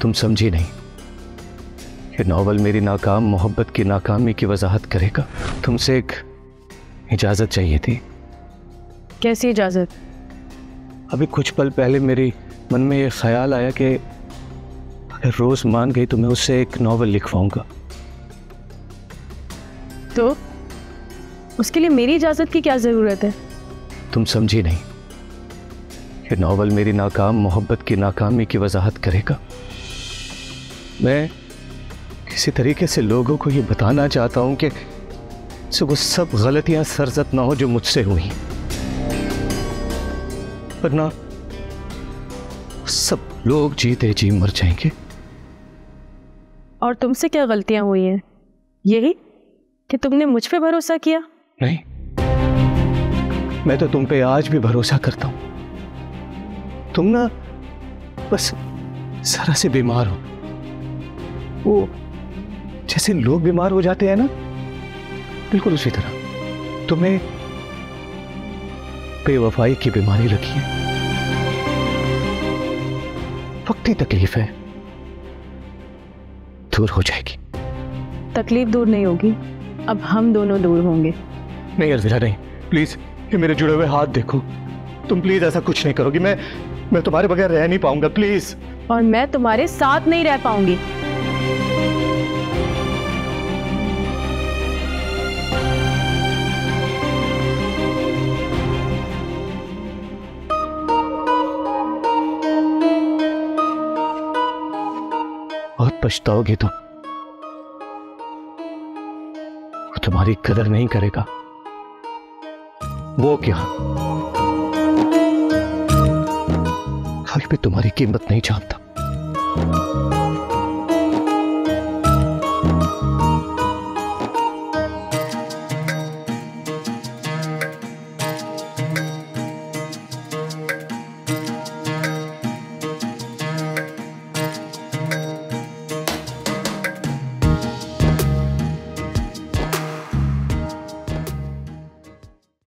तुम समझी नहीं ये नॉवल मेरी नाकाम मोहब्बत की नाकामी की वजाहत करेगा। तुमसे एक इजाज़त चाहिए थी। कैसी इजाज़त? अभी कुछ पल पहले मेरी मन में ये ख्याल आया कि अगर रोज़ मान गई तो मैं उससे एक नॉवल लिखवाऊँगा। तो उसके लिए मेरी इजाज़त की क्या ज़रूरत है? तुम समझी नहीं ये नॉवल मेरी नाकाम मोहब्बत की नाकामी की वजाहत करेगा। मैं किसी तरीके से लोगों को ये बताना चाहता हूँ कि वो सब गलतियाँ सरजत ना हो जो मुझसे हुई। वरना सब लोग जीते जी मर जाएँगे। और तुमसे क्या गलतियाँ हुई हैं? यही कि तुमने मुझ पे भरोसा किया? नहीं। मैं तो तुम पे आज भी भरोसा करता हूँ। तुम ना बस जरा से बीमार हो। वो जैसे लोग बीमार हो जाते हैं ना? बिल्कुल उसी तरह। तुम्हें बेवफाई की बीमारी लगी है। वक्ती तकलीफ़ है। दूर हो जाएगी। तकलीफ़ दूर नहीं होगी। अब हम दोनों दूर होंगे। नहीं अर्जिला नहीं। प्लीज़ ये मेरे जुड़े हुए हाथ देखो। तुम प्लीज़ ऐसा कुछ नहीं करोगी। मैं मैं तुम्हारे बगैर रह नहीं पाऊँगा प्लीज़। और मैं तुम्हारे साथ नहीं रह पाऊँगी। पछताओगे तुम? वो तुम्हारी कदर नहीं करेगा। वो क्या? कभी भी तुम्हारी कीमत नहीं जानता।